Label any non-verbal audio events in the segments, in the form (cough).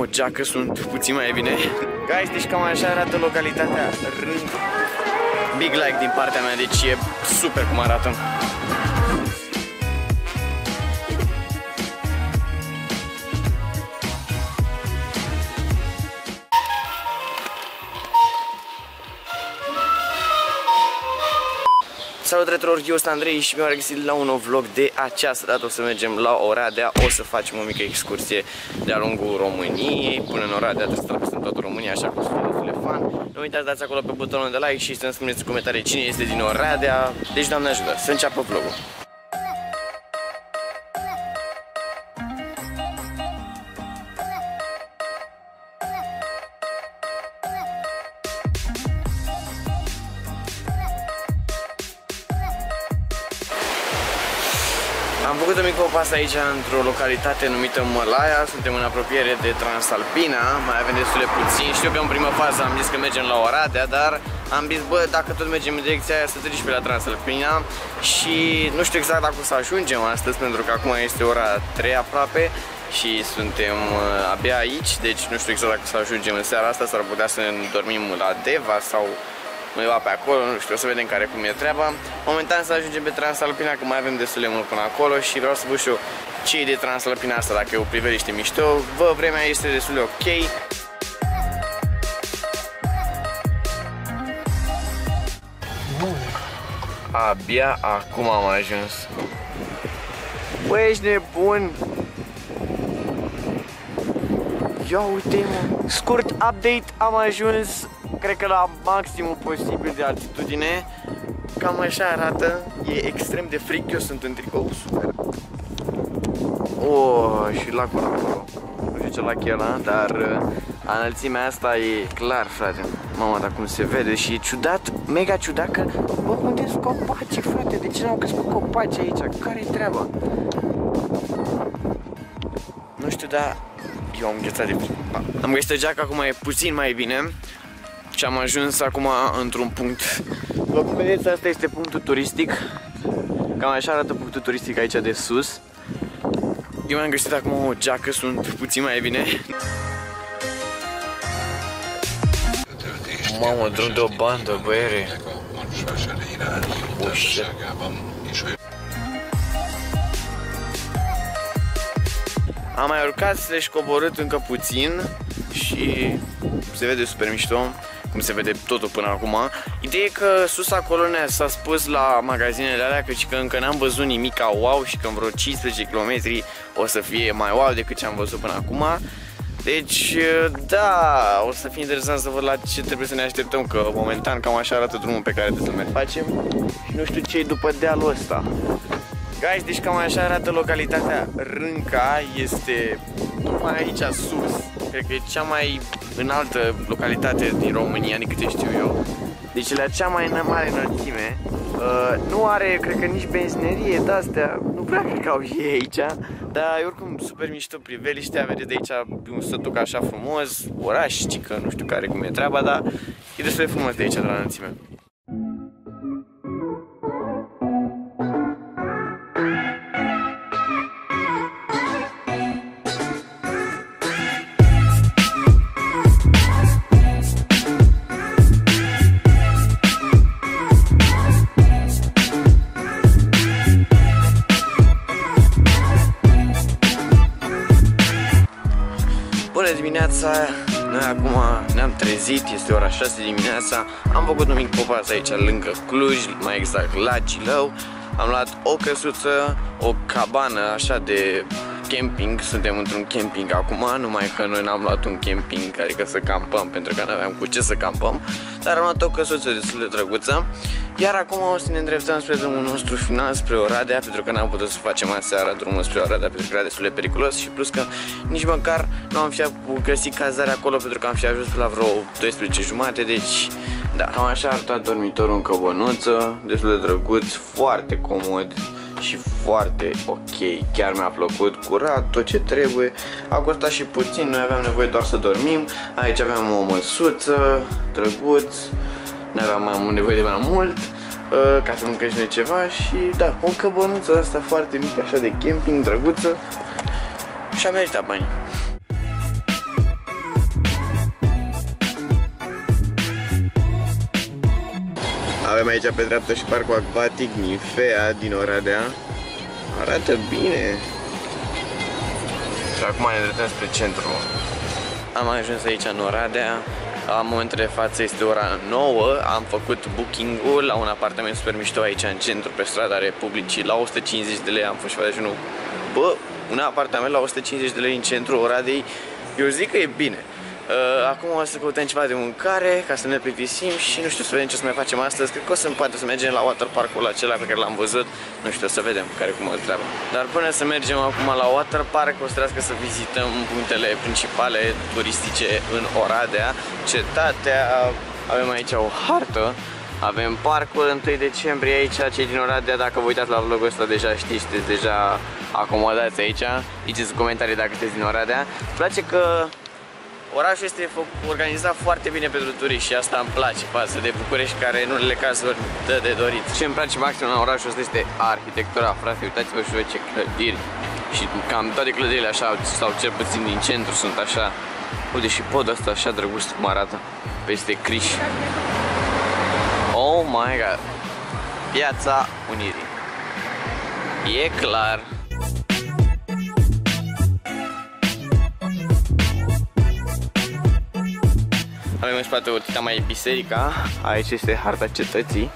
o geacă sunt puțin mai bine. Guys, deci cam așa arată localitatea Rând. Big like din partea mea, deci e super cum arată. Salut retror, eu sunt Andrei și mi-am regăsit la un nou vlog de această dată o să mergem la Oradea, o să facem o mică excursie de-a lungul României până în Oradea, trebuie să traversăm toată România, așa cum spune destul de fan. Nu uitați, dați acolo pe butonul de like și să-mi spuneți în comentarii cine este din Oradea. Deci, Doamne ajută, să înceapă vlogul. Am făcut o mică pas aici într-o localitate numită Mălaia, suntem în apropiere de Transalpina, mai avem destule puțin. Știu că în prima fază am zis că mergem la Oradea, dar am zis, bă, dacă tot mergem în direcția aia, să treci pe la Transalpina. Și nu știu exact dacă o să ajungem astăzi, pentru că acum este ora 3 aproape și suntem uh, abia aici, deci nu știu exact dacă o să ajungem în seara asta, s-ar putea să dormim la Deva sau undeva pe acolo, nu știu, o să vedem care cum e treaba. Momentan să ajungem pe Transalpina, că mai avem destul de mult până acolo și vreau să vă știu ce e de Transalpina asta, dacă e o priveliște mișto. Bă, vremea este destul de ok. Abia acum am ajuns. Bă, ești nebun! Ia uite mă, scurt update, am ajuns cred că la maximul posibil de altitudine. Cam așa arată, e extrem de fric, eu sunt în tricou, super. Oh, și lacul acolo. Nu știu ce lac e ăla, dar uh, înălțimea asta e clar, frate. Mama, dar cum se vede și e ciudat, mega ciudat că, bă, unde sunt copaci, frate? De ce n-au crescut copaci aici? Care-i treaba? Nu știu, dar eu am înghețat de fric. Am găsit o geacă, acum e puțin mai bine și am ajuns acum într-un punct. După cum vedeți, asta este punctul turistic. Cam așa arată punctul turistic aici de sus. Eu mi-am găsit acum o geacă, sunt puțin mai bine. Mamă, drum de o bandă, băiere. Ușă. Am mai urcat slash coborât încă puțin și se vede super mișto cum se vede totul până acum. Ideea e că sus acolo ne s-a spus la magazinele alea că, că încă n-am văzut nimic ca wow și că în vreo 15 km o să fie mai wow decât ce am văzut până acum. Deci, da, o să fie interesant să văd la ce trebuie să ne așteptăm, că momentan cam așa arată drumul pe care trebuie să merg facem și nu știu ce e după dealul ăsta. Guys, deci cam așa arată localitatea Rânca, este tocmai aici sus, cred că e cea mai înaltă localitate din România, din câte știu eu. Deci la cea mai mare înălțime. Uh, nu are, cred că nici benzinerie de astea, nu prea cred că au ei aici, dar e oricum super mișto priveliștea, vedeți de aici un sătuc așa frumos, oraș, că nu știu care cum e treaba, dar e destul de frumos de aici de la înălțime. Dimineața! Noi acum ne-am trezit, este ora 6 dimineața Am făcut un mic popas aici lângă Cluj, mai exact la Gilău Am luat o căsuță, o cabană așa de camping Suntem într-un camping. Acum, numai că noi n-am luat un camping, adică să campăm Pentru că nu aveam cu ce să campăm. Dar am luat o căsuță destul de drăguță. Iar acum o să ne îndreptăm spre drumul nostru final, spre Oradea Pentru că n-am putut să facem aseară drumul spre Oradea Pentru că era destul de periculos și plus că nici măcar nu am fi găsit cazare acolo Pentru că am fi ajuns la vreo 12 jumate Deci da, cam așa a arătat dormitorul în căbănuță Destul de drăguț, foarte comod și foarte ok, chiar mi-a plăcut, curat, tot ce trebuie. A costat și puțin, noi aveam nevoie doar să dormim. Aici aveam o măsuță, drăguț Nu aveam mai nevoie de mai mult uh, Ca să mâncăm și noi ceva și da, o căbănuță asta foarte mică, așa de camping, drăguță. Și am meritat bani Avem aici pe dreapta și parcul acvatic Nifea din Oradea. Arată bine. Și acum ne îndreptăm spre centru. Am ajuns aici în Oradea. La momentul de față este ora 9. Am făcut booking-ul la un apartament super mișto aici în centru, pe strada Republicii, la 150 de lei. Am fost și și nu. Bă, un apartament la 150 de lei în centru Oradei, eu zic că e bine. Uh, acum o să căutăm ceva de mâncare ca să ne plictisim și nu știu să vedem ce să mai facem astăzi. Cred că o să poate să mergem la waterparkul acela pe care l-am văzut. Nu știu, o să vedem care cum o treabă. Dar până să mergem acum la waterpark, o să trebuie să vizităm punctele principale turistice în Oradea, cetatea. Avem aici o hartă avem parcul 1 decembrie aici, cei din Oradea, dacă vă uitați la vlogul ăsta deja știți, sunteți deja acomodați aici. Ziceți în comentarii dacă sunteți din Oradea. Îmi place că Orașul este organizat foarte bine pentru turiști și asta îmi place față de București care în unele cazuri dă de dorit. Ce îmi place maxim la orașul ăsta este arhitectura, frate, uitați-vă și voi ce clădiri și cam toate clădirile așa, sau cel puțin din centru sunt așa. Uite și podul ăsta așa drăguț cum arată peste Criș. Oh my god! Piața Unirii. E clar Avem în spate o tita mai biserica, aici este harta cetății,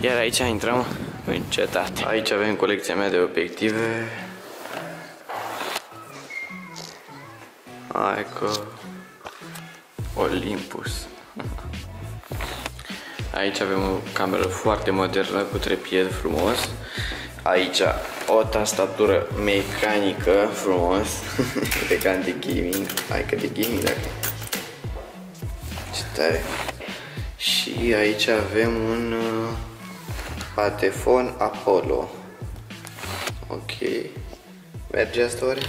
iar aici intrăm în cetate. Aici avem colecția mea de obiective. Hai că Olympus. Aici avem o cameră foarte modernă cu trepied frumos. Aici o tastatură mecanică frumos, (laughs) de ca de gaming. Hai că de gaming dacă tare. Și aici avem un uh, patefon Apollo. Ok. Merge asta oare?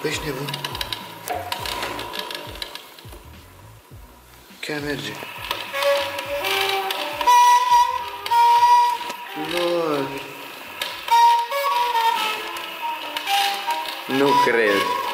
Păi ești nebun. Chiar merge. Lol. Nu cred.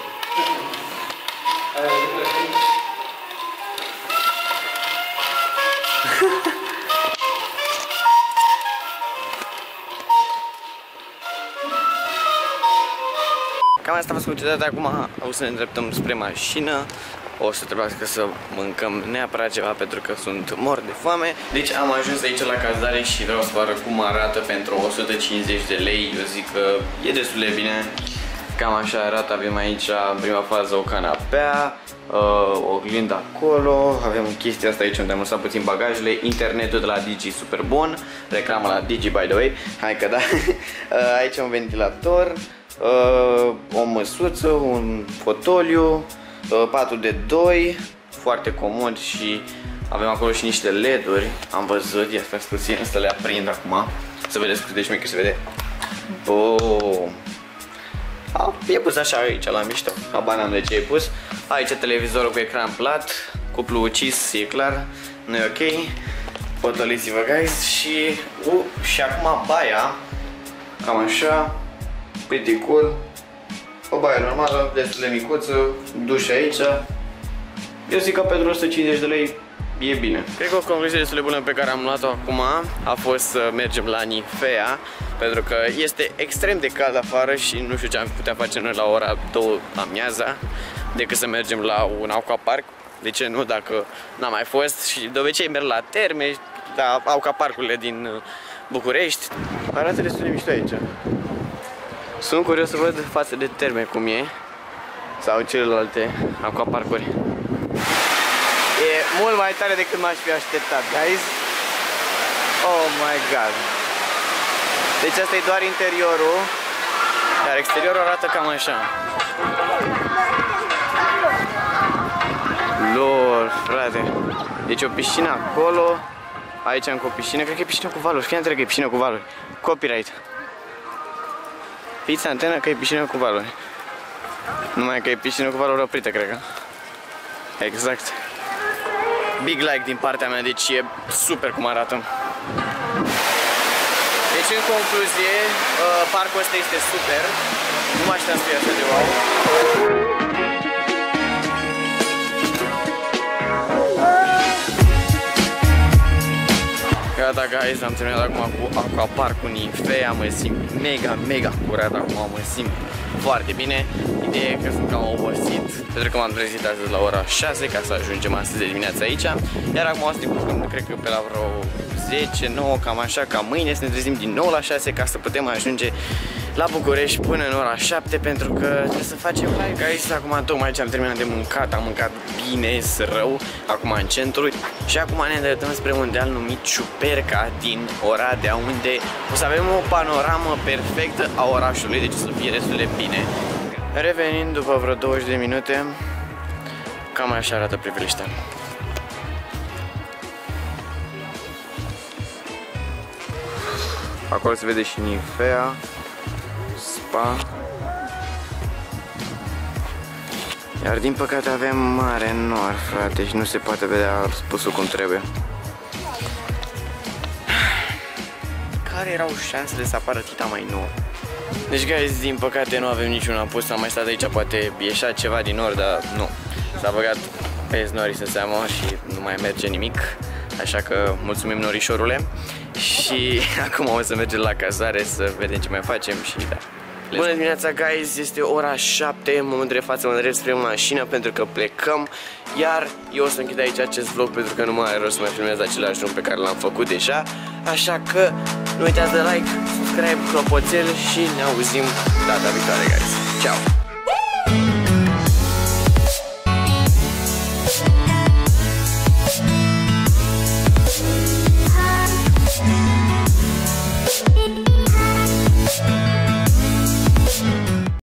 Cam asta a fost cu acum. O să ne îndreptăm spre mașină. O să trebuiască să mâncăm neapărat ceva pentru că sunt mor de foame. Deci am ajuns aici la cazare și vreau să vă arăt cum arată pentru 150 de lei. Eu zic că e destul de bine. Cam așa arată, avem aici în prima fază o canapea, uh, o oglindă acolo, avem chestia asta aici unde am lăsat puțin bagajele, internetul de la Digi super bun, reclamă la Digi by the way, hai că da, (laughs) uh, aici un ventilator, uh, o măsuță, un fotoliu, uh, patru de 2, foarte comod și avem acolo și niște LED-uri, am văzut, ia stai puțin să le aprind acum, să vedeți cât de șmecher se vede. Boom! A, e pus așa aici la mișto, habar n-am de ce e pus. Aici televizorul cu ecran plat, cuplu ucis, e clar, nu e ok. Potoliți-vă guys și, uh, și acum baia, cam așa, pretty cool. O baie normală, destul de micuță, duș aici. Eu zic că pentru 150 de lei e bine. Cred că o concluzie destul de bună pe care am luat-o acum a fost să mergem la Nifea pentru că este extrem de cald afară și nu știu ce am putea face noi la ora 2 amiaza decât să mergem la un aquapark. De ce nu, dacă n-am mai fost și de obicei merg la terme, la aquaparkurile din uh, București. Arată destul de mișto aici. Sunt curios să văd față de terme cum e sau celelalte aquaparkuri. E mult mai tare decât m-aș fi așteptat, guys. Oh my god. Deci asta e doar interiorul, iar exteriorul arată cam așa. Lor, frate. Deci o piscină acolo, aici încă o piscină, cred că e piscină cu valuri, chiar întreg că e piscină cu valuri. Copyright. Fiți antenă că e piscină cu valuri. Numai că e piscină cu valuri oprită, cred că. Exact. Big like din partea mea, deci e super cum arată. Deci, în concluzie, uh, parcul ăsta este super. Nu mă așteptam să fie așa de wow. Gata, guys, am terminat acum cu aquapark cu Nivea, mă simt mega, mega curat acum, mă simt foarte bine. Ideea e că sunt cam obosit, pentru că m-am trezit astăzi la ora 6 ca să ajungem astăzi de dimineața aici. Iar acum o să ne cred că pe la vreo 10, 9, cam așa, ca mâine să ne trezim din nou la 6 ca să putem ajunge la București până în ora 7 pentru că trebuie să facem live aici. Acum tocmai ce am terminat de mâncat, am mâncat bine, rău, acum în centru și acum ne îndreptăm spre un deal numit Ciuperca din Oradea unde o să avem o panoramă perfectă a orașului, deci să fie destul de bine. Revenind după vreo 20 de minute, cam așa arată priveliștea. Acolo se vede și Nivea, Spa. Iar din păcate avem mare nor, frate, și nu se poate vedea spusul cum trebuie. Care erau șansele să apară Tita mai nouă? Deci, guys, din păcate nu avem niciun apus, am mai stat aici, poate ieșea ceva din nor, dar nu. S-a băgat pe norii să seamă și nu mai merge nimic. Așa că mulțumim norișorule și (laughs) acum o să mergem la cazare să vedem ce mai facem și da. Bună dimineața, guys! Este ora 7, în momentul de față mă îndrept spre mașină pentru că plecăm Iar eu o să închid aici acest vlog pentru că nu mai are rost să mai filmez același drum pe care l-am făcut deja Așa că nu uitați de like, subscribe, clopoțel și ne auzim data viitoare, guys! Ciao!